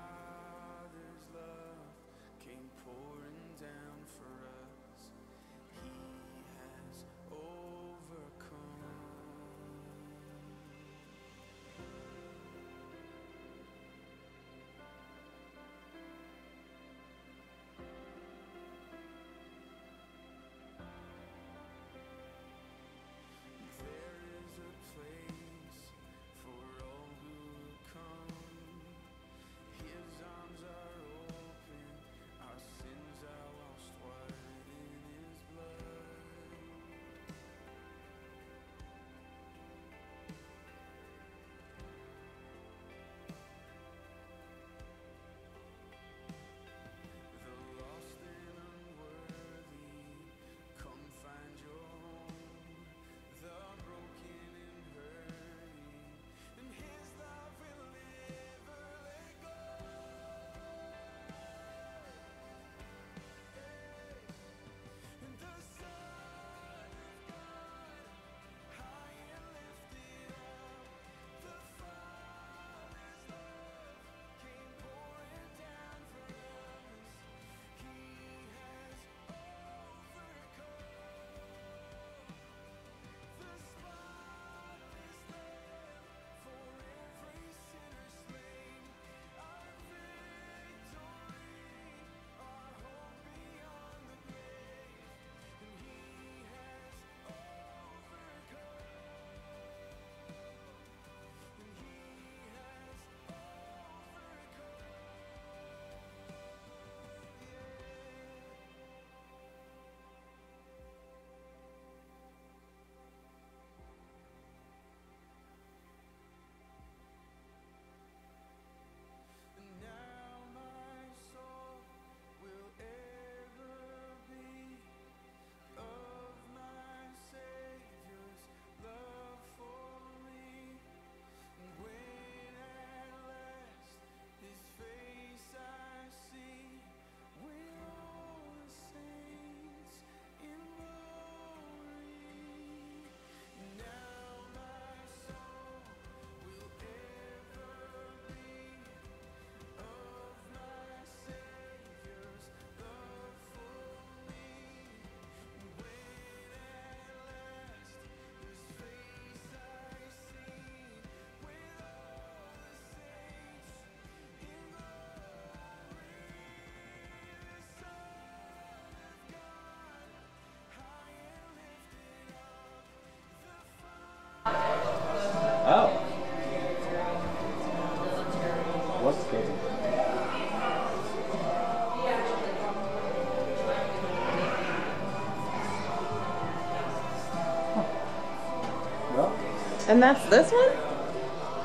And that's this one?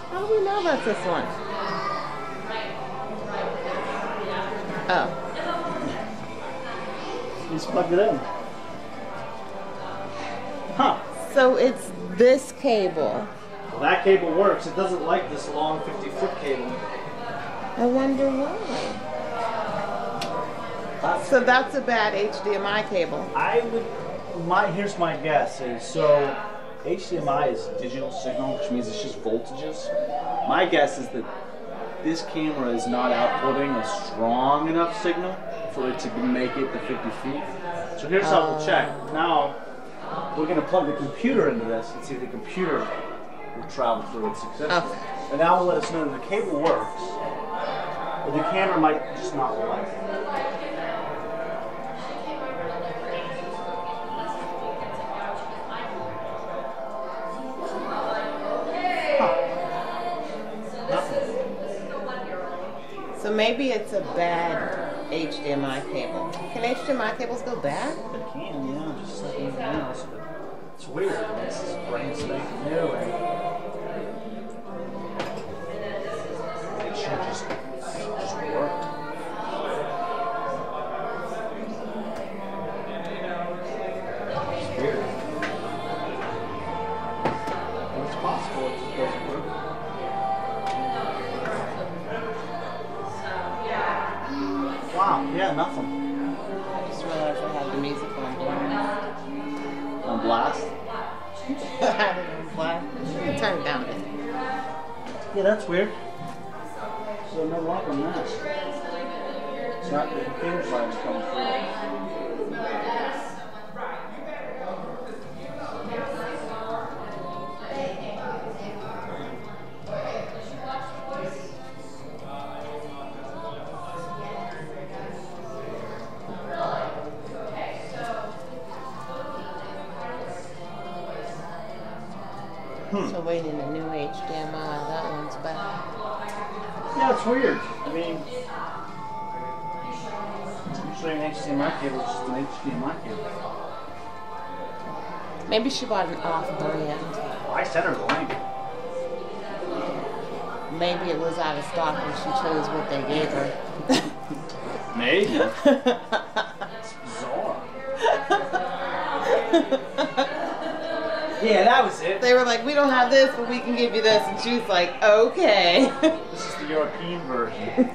How do we know that's this one? Oh. just plugged it in. Huh. So it's this cable. Well, that cable works. It doesn't like this long 50 foot cable. I wonder why. So that's a bad HDMI cable. I would. My here's my guess is so. HDMI is digital signal, which means it's just voltages. My guess is that this camera is not outputting a strong enough signal for it to make it the 50 feet. So here's how we'll check. Now we're gonna plug the computer into this and see if the computer will travel through it successfully. And that will let us know that the cable works, but the camera might just not like bad HDMI cable. Can HDMI cables go bad? They can, yeah, just like anything else. But it's weird. This is brand new, So waiting a new HDMI, uh, that one's back. Yeah, it's weird. I mean, usually an HDMI cable is just an HDMI cable. Maybe she bought an off-brand. I sent her the link. Maybe it was out of stock and she chose what they gave her. Maybe. it's bizarre. Yeah, that was it. They were like, we don't have this, but we can give you this. And she was like, okay. This is the European version.